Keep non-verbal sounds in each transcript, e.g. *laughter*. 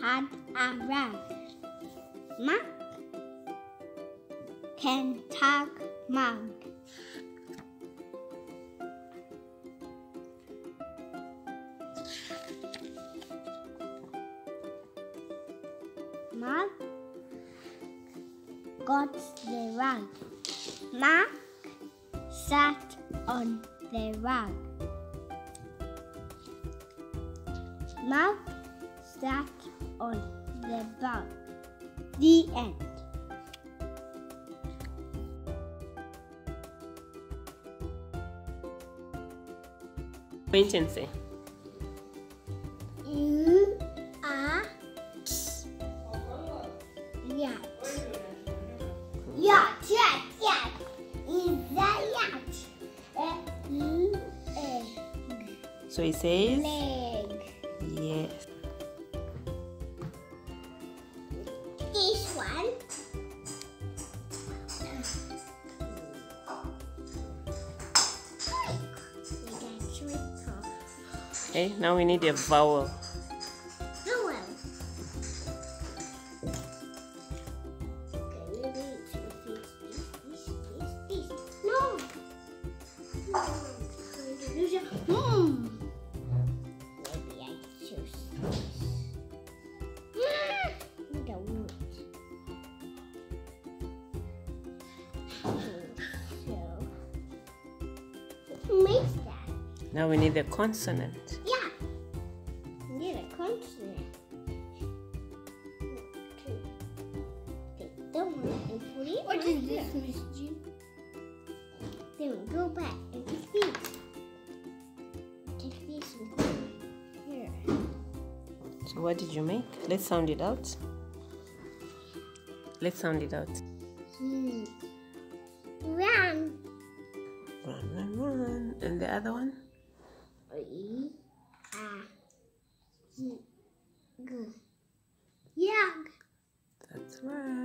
had a rag. Mac can tag mug. Mug got the rug. Mac sat on the rug. Mug sat on the bug. The end. Acquaintance. You are yacht. Yacht, yacht, yacht. Is that yacht? Uh, so he says Okay, now we need a vowel. No. Hmm. Maybe I choose this. The wood. So, who makes that? Now we need a consonant. The one and put it What right is this, here. Miss Jean? Then we go back and take these. Take these and here. So what did you make? Let's sound it out. Let's sound it out. Hmm. Run. Run, run, run. And the other one? E. A. G. G. Yag. That's right.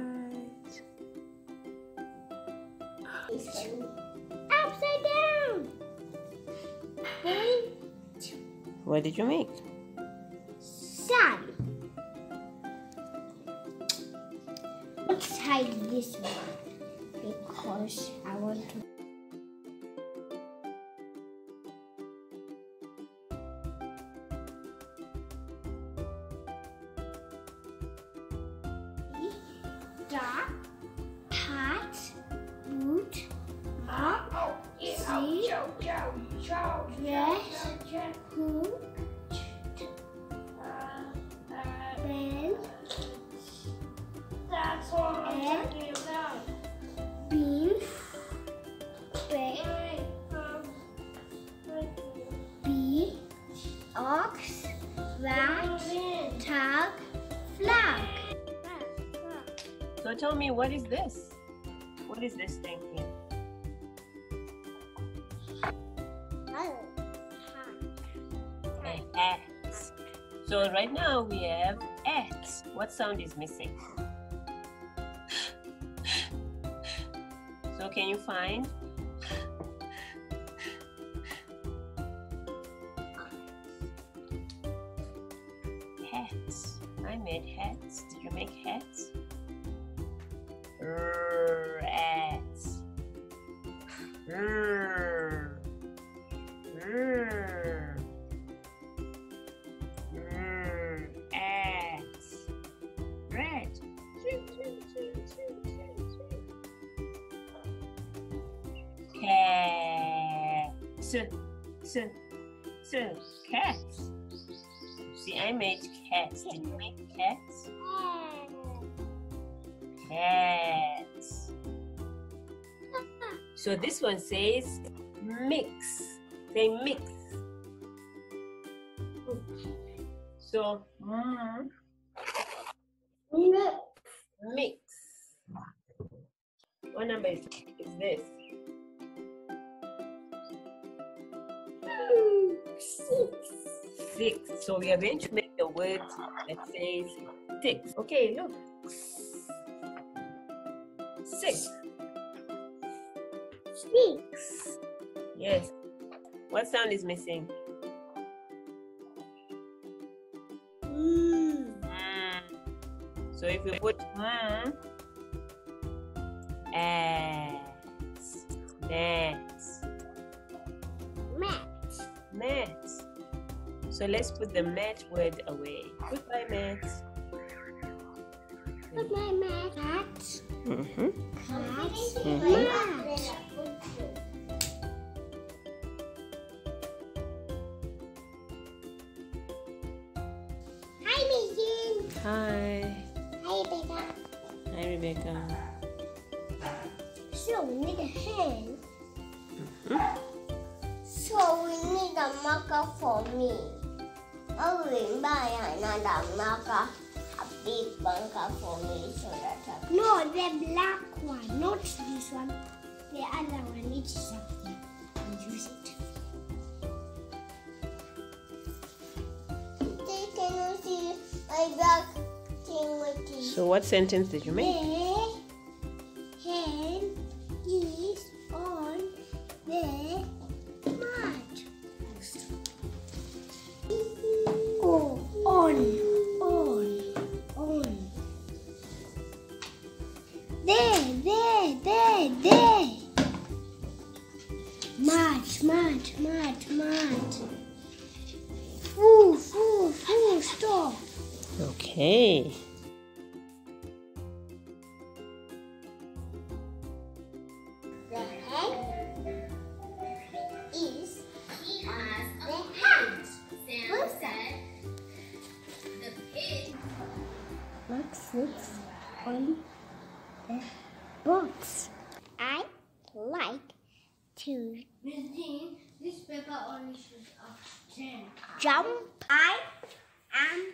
What did you make? sun. Let's hide this one because I want to. Dot, ox, rat, tag, flag. So tell me, what is this? What is this thing here? So right now we have at. What sound is missing? *gasps* So can you find? Hats. I made hats. Did you make hats? Rats. Rrr. Rrr. Rrr. Ants. Rat. Cat. S, s, s, cats. See, I made cats. Did you make cats? Cats. So this one says mix. Say mix. So mm, mix. What number is, is this? Six. So we are going to make the word that says six. Okay, look. Six. Six. Yes. What sound is missing? Mm. Mm. So if you put hmm, ants, gnats, So let's put the mat word away. Goodbye, mat. Put my mat. Cat. Mm-hmm. Cat. Mhm. Mat. Hi, Megan. Hi. Hi, Rebecca. Hi, Rebecca. So we need a hand. So we need a marker for me. Oh, we buy another marker. A big marker for me so that I... No, the black one, not this one. The other one needs something. I'll use it. Can you see my black thing with this? So what sentence did you make? There. Mat, mat, mat, mat. Foo, foo, foo, stop. Okay. The head is the hands. Sam said the pig What sits on the box? I like to Miss Jean, this paper only shows up ten. Uh, jump. I am